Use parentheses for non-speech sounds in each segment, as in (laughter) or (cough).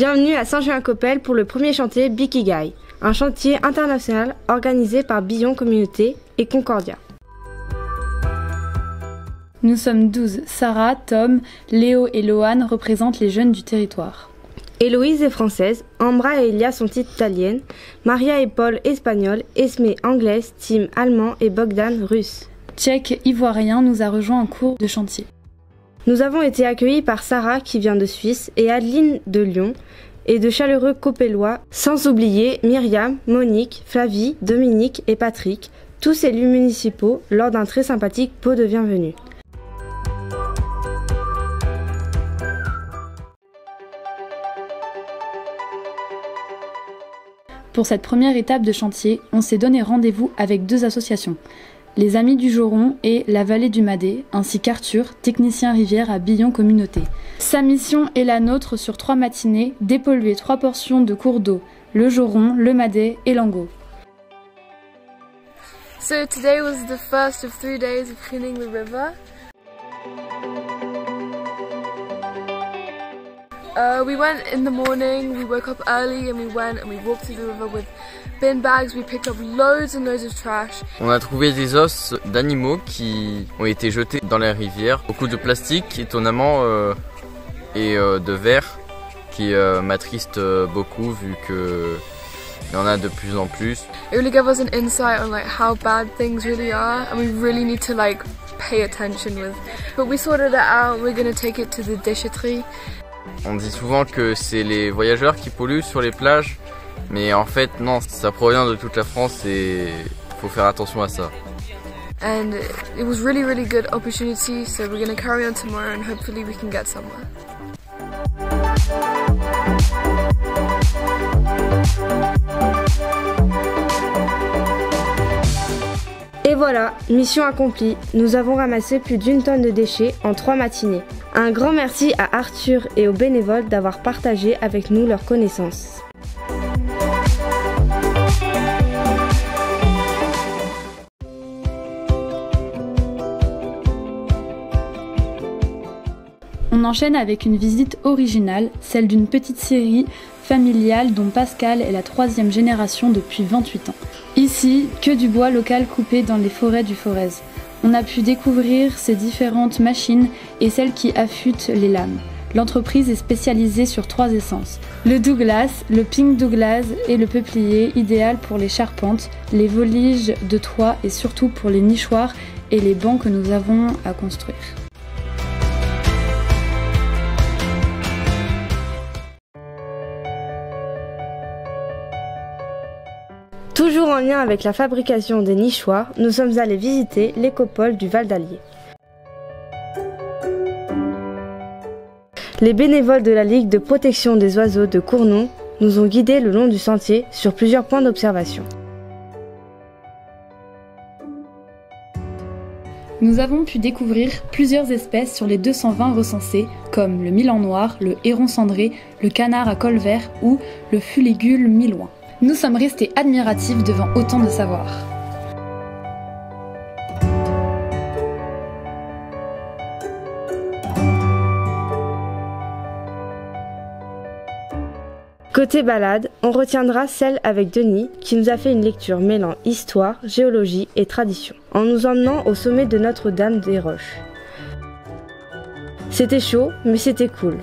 Bienvenue à Saint-Julien-Copel pour le premier chantier Bikigai, un chantier international organisé par Billon Communauté et Concordia. Nous sommes 12. Sarah, Tom, Léo et Loane représentent les jeunes du territoire. Héloïse est française, Ambra et Elia sont italiennes, Maria et Paul espagnols, Esme anglaise, Tim allemand et Bogdan russe. Tchèque ivoirien nous a rejoint en cours de chantier. Nous avons été accueillis par Sarah qui vient de Suisse et Adeline de Lyon et de chaleureux copélois, sans oublier Myriam, Monique, Flavie, Dominique et Patrick, tous élus municipaux lors d'un très sympathique pot de bienvenue. Pour cette première étape de chantier, on s'est donné rendez-vous avec deux associations, les Amis du Joron et la Vallée du Madé, ainsi qu'Arthur, technicien rivière à Billon Communauté. Sa mission est la nôtre sur trois matinées, dépolluer trois portions de cours d'eau, le Joron, le Madé et l'Angot. Uh, we went in the morning, we woke up early and we went and we walked through the river with bin bags, we picked up loads and loads of trash. On a trouvé des os d'animaux qui ont été jetés dans la rivière, beaucoup de plastique étonnamment euh, et euh, de verre qui euh, m'attriste euh, beaucoup vu que il y en a de plus en plus. It really gave us an insight on like how bad things really are and we really need to like pay attention with. But we sorted it out, we're gonna take it to the déchetterie. On dit souvent que c'est les voyageurs qui polluent sur les plages, mais en fait non, ça provient de toute la France et faut faire attention à ça. And it was really really good opportunity, so we're gonna carry on tomorrow and hopefully we can get somewhere. Et voilà, mission accomplie. Nous avons ramassé plus d'une tonne de déchets en trois matinées. Un grand merci à Arthur et aux bénévoles d'avoir partagé avec nous leurs connaissances. On enchaîne avec une visite originale, celle d'une petite série familiale dont Pascal est la troisième génération depuis 28 ans. Ici, que du bois local coupé dans les forêts du Forez. On a pu découvrir ces différentes machines et celles qui affûtent les lames. L'entreprise est spécialisée sur trois essences. Le Douglas, le Pink Douglas et le peuplier, idéal pour les charpentes, les voliges de toit et surtout pour les nichoirs et les bancs que nous avons à construire. Toujours en lien avec la fabrication des nichoirs, nous sommes allés visiter l'écopole du Val d'Allier. Les bénévoles de la Ligue de protection des oiseaux de Cournon nous ont guidés le long du sentier sur plusieurs points d'observation. Nous avons pu découvrir plusieurs espèces sur les 220 recensées, comme le milan noir, le héron cendré, le canard à col vert ou le fuligule miloin. Nous sommes restés admiratifs devant autant de savoir. Côté balade, on retiendra celle avec Denis qui nous a fait une lecture mêlant histoire, géologie et tradition, en nous emmenant au sommet de Notre-Dame des Roches. C'était chaud, mais c'était cool.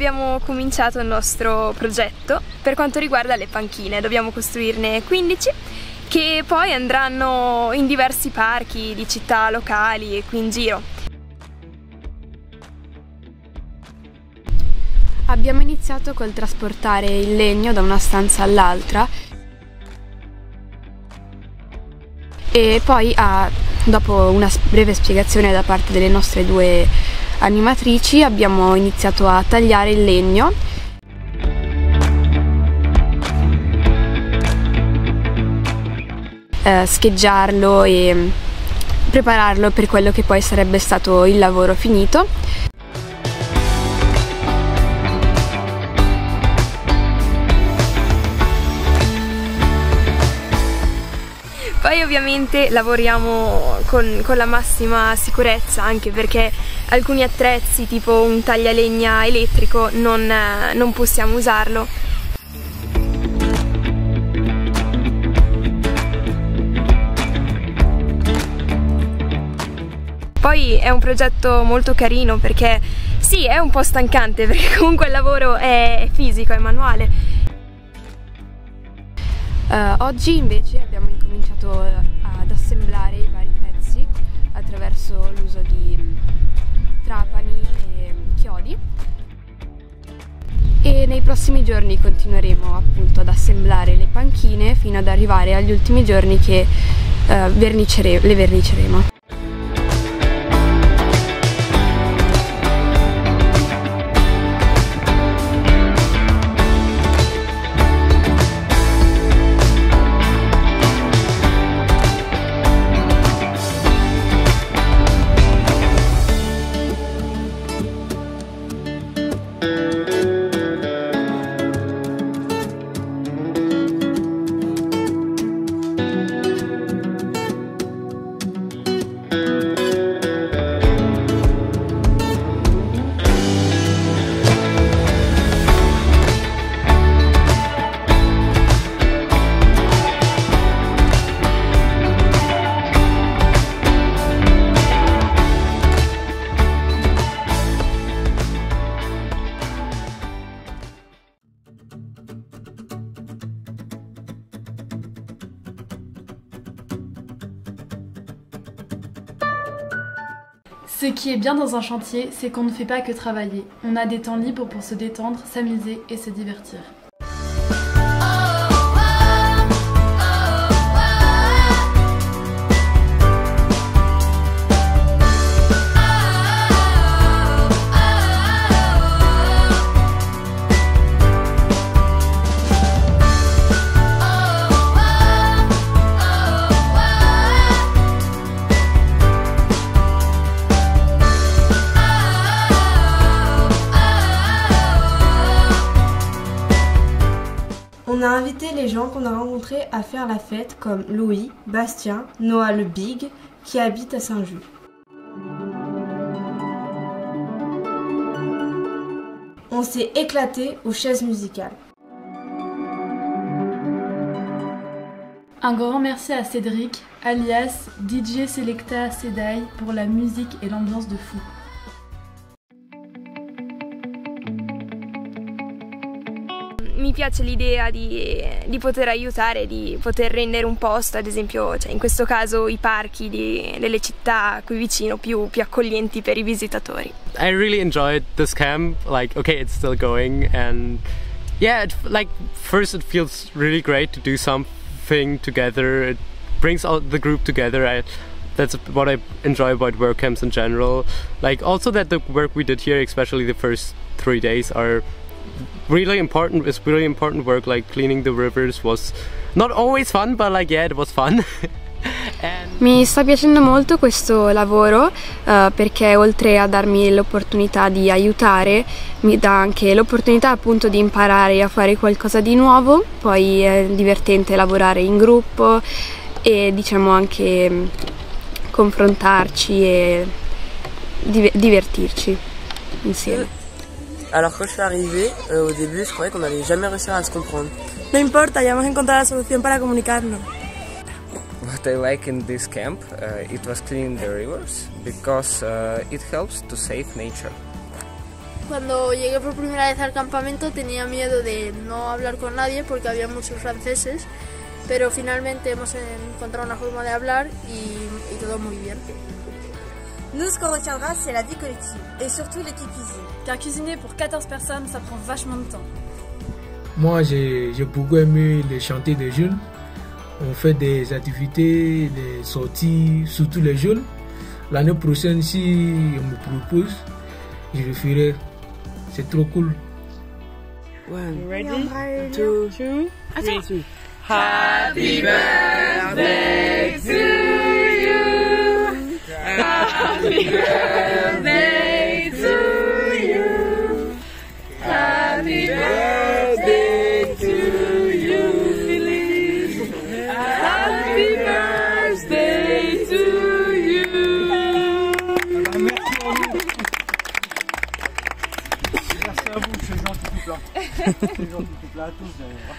Abbiamo cominciato il nostro progetto per quanto riguarda le panchine, dobbiamo costruirne 15 che poi andranno in diversi parchi di città locali e qui in giro. Abbiamo iniziato col trasportare il legno da una stanza all'altra e poi a, dopo una breve spiegazione da parte delle nostre due animatrici abbiamo iniziato a tagliare il legno. Eh, scheggiarlo e prepararlo per quello che poi sarebbe stato il lavoro finito. Poi ovviamente lavoriamo con, con, la massima sicurezza anche perché alcuni attrezzi tipo un taglialegna elettrico non, non possiamo usarlo Poi è un progetto molto carino perché sì, è un po' stancante (laughs) perché comunque il lavoro è fisico, è manuale. Uh, oggi invece abbiamo incominciato ad assemblare i vari pezzi attraverso l'uso di trapani e chiodi e nei prossimi giorni continueremo appunto ad assemblare le panchine fino ad arrivare agli ultimi giorni che uh, vernicere le verniceremo. Ce qui est bien dans un chantier, c'est qu'on ne fait pas que travailler. On a des temps libres pour se détendre, s'amuser et se divertir. Invité les gens qu'on a rencontrés à faire la fête comme Louis, Bastien, Noah le Big qui habite à Saint-Just. On s'est éclaté aux chaises musicales. Un grand merci à Cédric, alias DJ Selecta Sedai, pour la musique et l'ambiance de fou. Mi piace l'idea di, di, poter aiutare, di poter rendere un posto, ad esempio cioè in questo caso i parchi di, delle città qui vicino più, più accoglienti per i visitatori. I really enjoyed this camp, like okay it's still going and yeah, it, like first it feels really great to do something together, it brings all the group together. I, that's what I enjoy about work camps in general. Like also that the work we did here, especially the first three days, are really important it's really important work like cleaning the rivers was not always fun but like yeah it was fun (laughs) Mi sta piacendo molto questo lavoro uh, perché oltre a darmi l'opportunità di aiutare mi dà anche l'opportunità appunto di imparare a fare qualcosa di nuovo, poi è divertente lavorare in gruppo e diciamo anche mm, confrontarci e divertirci insieme. Alors quand je suis arrivée, euh, au début, je croyais qu'on allait jamais réussir à se comprendre. No importa, ya hemos encontrado la solución para comunicarnos. What I like in this camp, uh, it was cleaning the rivers because uh, it helps to save nature. Cuando llegué por primera vez al campamento tenía miedo de no hablar con nadie porque había muchos franceses, pero finalmente hemos encontrado una forma de hablar y, y todo muy bien. Nous, ce qu'on retiendra, c'est la vie collective et surtout l'équipe cuisine. Car cuisiner pour 14 personnes, ça prend vachement de temps. Moi, j'ai beaucoup aimé les chantiers des jeunes. On fait des activités, des sorties, surtout les jeunes. L'année prochaine, si on me propose, je le ferai. C'est trop cool. One, ready, two, two, three. Happy birthday to you. Happy birthday to you. Happy birthday to you, Philippe. Happy birthday to you. Merci à vous. Merci à vous, ces gens du couple. Ces gens du couple à tous d'ailleurs.